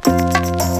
Música